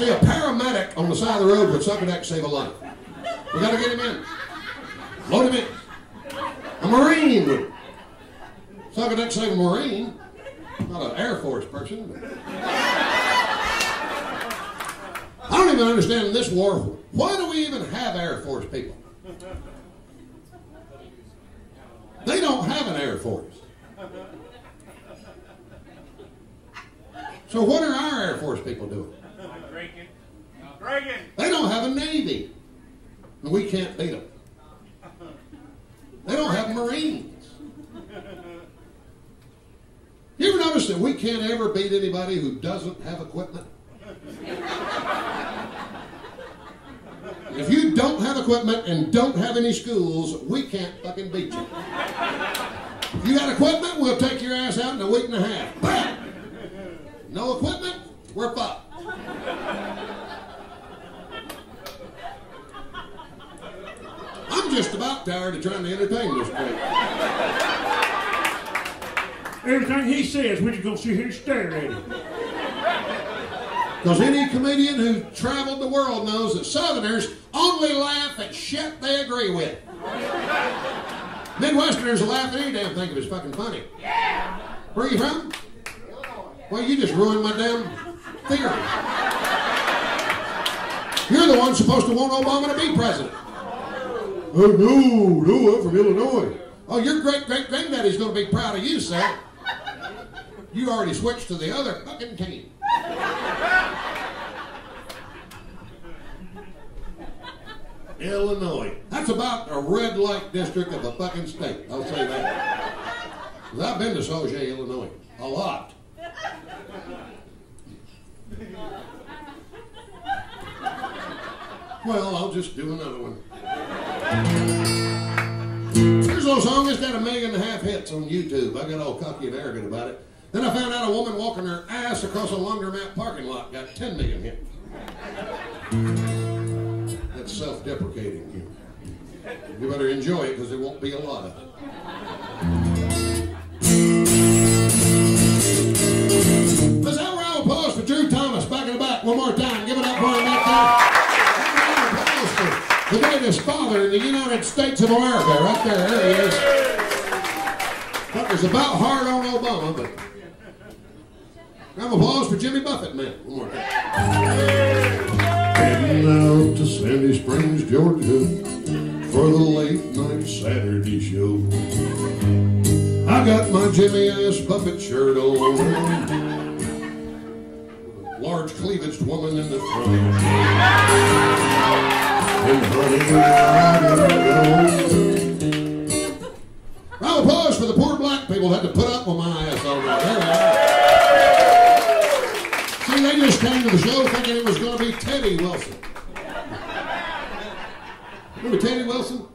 See, a paramedic on the side of the road would suck a deck save a life. We got to get him in. Load him in. A Marine would suck a deck save a Marine. Not an Air Force person. But... I don't even understand in this war, why do we even have Air Force people? They don't have an Air Force. So what are our Air Force people doing? Drinking. Drinking. They don't have a Navy. And we can't beat them. They don't have Marines. You ever notice that we can't ever beat anybody who doesn't have equipment? If you don't have equipment and don't have any schools, we can't fucking beat you. If you got equipment, we'll take your ass out in a week and a half. Bam! No equipment, we're fucked. I'm just about tired of trying to entertain this place. Everything he says, we're just gonna sit here and stare at him. Because any comedian who traveled the world knows that Southerners only laugh at shit they agree with. Midwesterners will laugh at any damn thing if it's fucking funny. Yeah. Where are you from? Well, you just ruined my damn theory. You're the one supposed to want Obama to be president. Oh, no, no, I'm from Illinois. Oh, your great great granddaddy's going to be proud of you, sir. You already switched to the other fucking team. Illinois. That's about a red light district of a fucking state. I'll say that. 'Cause I've been to Sauget, Illinois. A lot. Well, I'll just do another one. Here's a little song that's got a million and a half hits on YouTube. I got all cocky and arrogant about it. Then I found out a woman walking her ass across a laundromat parking lot got 10 million hits. That's self-deprecating. You better enjoy it because there won't be a lot of it. Let's have a round applause for Drew Thomas the United States of America. Right there, there he is. Fucker's about hard on Obama, but round of applause for Jimmy Buffett, man. One more. Heading out to Sandy Springs, Georgia for the late night Saturday show. I got my Jimmy ass Buffett shirt on. Large cleavaged woman in the front. Round of applause for the poor black people that had to put up with my ass all night. There. See, they just came to the show thinking it was going to be Teddy Wilson. Remember Teddy Wilson?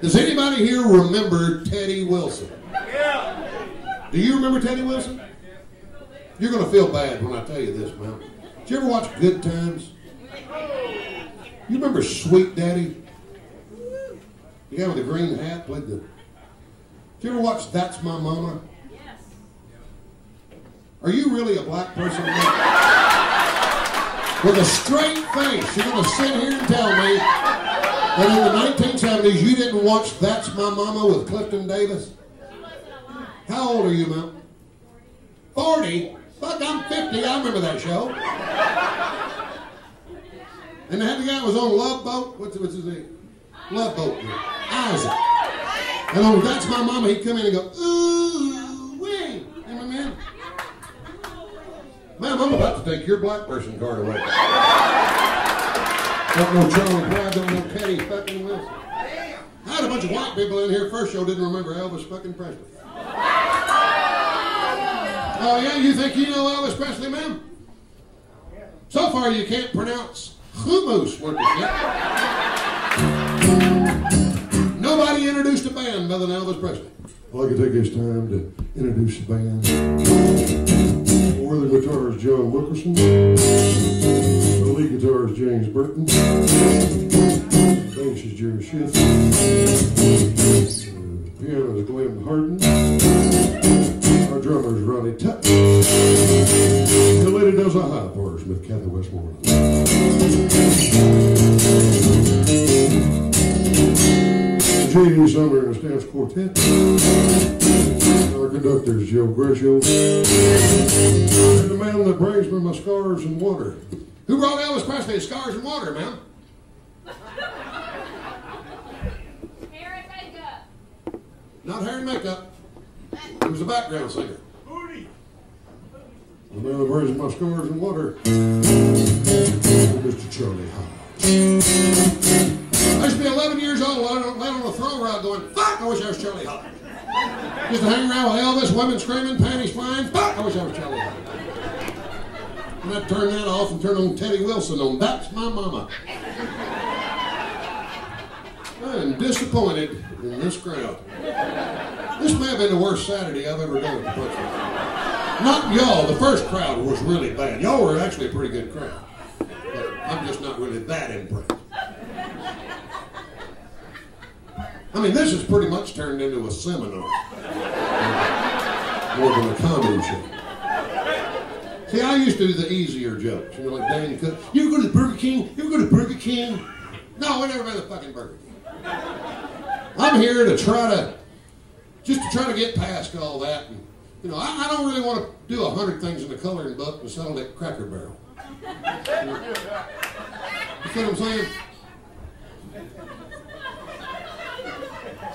Does anybody here remember Teddy Wilson? Yeah. Do you remember Teddy Wilson? You're going to feel bad when I tell you this, man. Did you ever watch Good Times? You remember Sweet Daddy? The guy with the green hat played the. Did you ever watch That's My Mama? Yes. Are you really a black person? With a straight face, you're going to sit here and tell me that in the 1970s you didn't watch That's My Mama with Clifton Davis? She wasn't alive. How old are you, Mel? 40? Fuck, I'm 50. I remember that show. And had the guy was on Love Boat. What's, what's his name? Love Boat. Isaac. And on That's My Mama, he'd come in and go, ooh, wee. Him? Ma'am, I'm about to take your black person card away. Don't know Charlie Brown, don't know Teddy fucking Wilson. I had a bunch of white people in here first show didn't remember Elvis fucking Presley. Oh yeah, you think you know Elvis Presley, ma'am? So far you can't pronounce hummus worth of. Nobody introduced a band better than Elvis Presley. I'd take this time to introduce the band. We're the guitarist John Wilkinson. The lead guitarist James Burton. The bass is Jerry Scheff. The piano is Glen Hardin. Our drummer is Ronnie Tutt. The lady does the high parts with Kathy Westmoreland. J.D. Sumner and the Stamps Quartet. Our conductor is Joe Guercio. And the man that brings me my scars and water. Who brought Elvis Presley scars and water, man? Hair and makeup. Not hair and makeup. He was a background singer. Booty. The man that brings my scars and water. Mr. Charlie Hodge. 11 years old, laying on, a throw rug going, fuck, I wish I was Charlie Hodge. Just to hang around with Elvis, women screaming, panties flying, fuck, I wish I was Charlie Hodge. And I turned that off and turned on Teddy Wilson on That's My Mama. I am disappointed in this crowd. This may have been the worst Saturday I've ever done at the. Not y'all, the first crowd was really bad. Y'all were actually a pretty good crowd. But I'm just not really that impressed. I mean, this has pretty much turned into a seminar. More than a comedy show. See, I used to do the easier jokes. You know, like Danny Cook. You ever go to Burger King? You ever go to Burger King? No, I never been to fucking Burger King. I'm here to try to, just to try to get past all that. And, you know, I, I don't really want to do a hundred things in the coloring book and sell it at Cracker Barrel. You know? You see what I'm saying?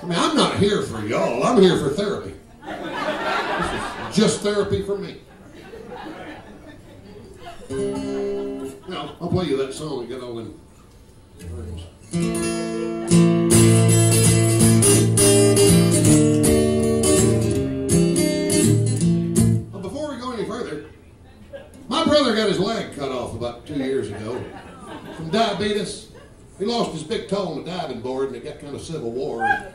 I mean, I'm not here for y'all. I'm here for therapy. This is just therapy for me. Now, I'll play you that song and get all in. Well, before we go any further, my brother got his leg cut off about two years ago from diabetes. He lost his big toe on the diving board and it got kind of civil war.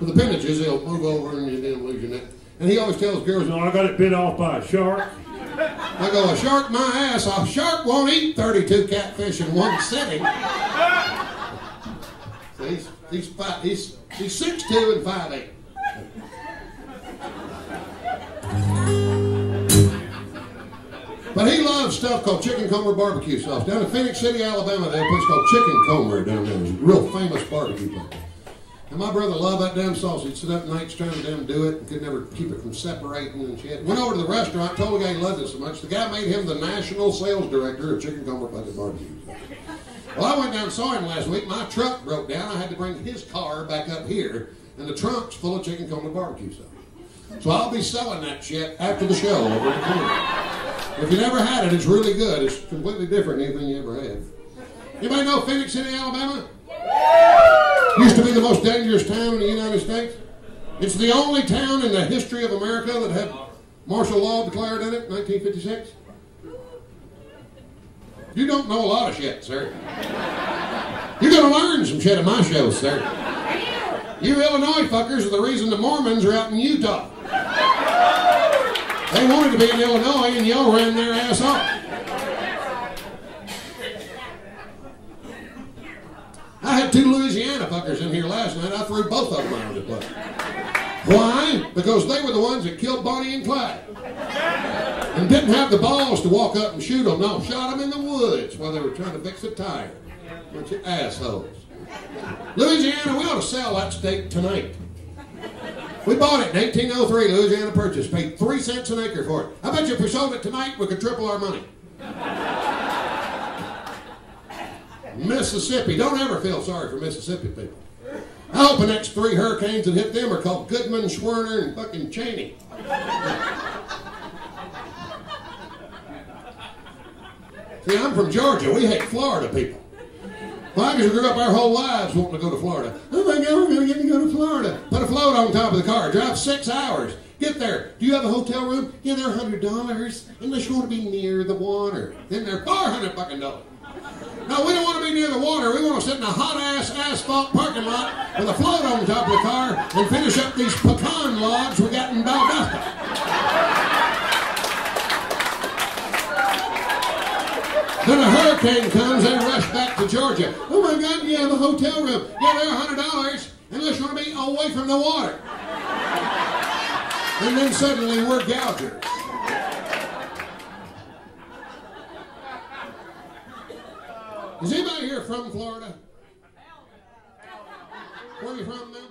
With appendages, he'll move over and you then lose your neck. And he always tells girls, No, I got it bit off by a shark. I go, a shark my ass. A shark won't eat 32 catfish in one sitting. He's, he's, five, he's, he's 6'2 and 5'8. But he loves stuff called Chicken Comer barbecue sauce. Down in Phenix City, Alabama, they have a place called Chicken Comer down there. It's a real famous barbecue place. And my brother loved that damn sauce. He'd sit up nights trying to damn do it and could never keep it from separating and shit. Went over to the restaurant, told the guy he loved it so much. The guy made him the national sales director of Chicken Comer Bucket Barbecue. Well, I went down and saw him last week. My truck broke down. I had to bring his car back up here, and the trunk's full of Chicken Comer barbecue sauce. So I'll be selling that shit after the show over the. If you never had it, it's really good. It's completely different than anything you ever had. Anybody know Phenix City, Alabama? Used to be the most dangerous town in the United States. It's the only town in the history of America that had martial law declared in it, 1956. You don't know a lot of shit, sir. You're going to learn some shit in my show, sir. You Illinois fuckers are the reason the Mormons are out in Utah. They wanted to be in Illinois, and y'all ran their ass off. Had two Louisiana fuckers in here last night. I threw both of them out of the place. Why? Because they were the ones that killed Bonnie and Clyde. And didn't have the balls to walk up and shoot them. No, shot them in the woods while they were trying to fix a tire. Bunch of assholes. Louisiana, we ought to sell that state tonight. We bought it in 1803, Louisiana Purchase. Paid three cents an acre for it. I bet you if we sold it tonight, we could triple our money. Mississippi. Don't ever feel sorry for Mississippi people. I hope the next three hurricanes that hit them are called Goodman, Schwerner, and fucking Chaney. See, I'm from Georgia. We hate Florida people. Well, I just grew up our whole lives wanting to go to Florida. Oh my God, we're going to get to go to Florida. Put a float on top of the car. Drive six hours. Get there. Do you have a hotel room? Yeah, they're hundred dollars, unless you want to be near the water. Then they're four hundred fucking dollars. No, we don't want to be near the water. We want to sit in a hot ass asphalt parking lot with a float on top of the car and finish up these pecan logs we got in Valdosta. Then a hurricane comes, they rush back to Georgia. Oh my God, you have a hotel room. Yeah, they're hundred dollars, unless you want to be away from the water and then suddenly we're gougers. Is anybody here from Florida? Where are you from now?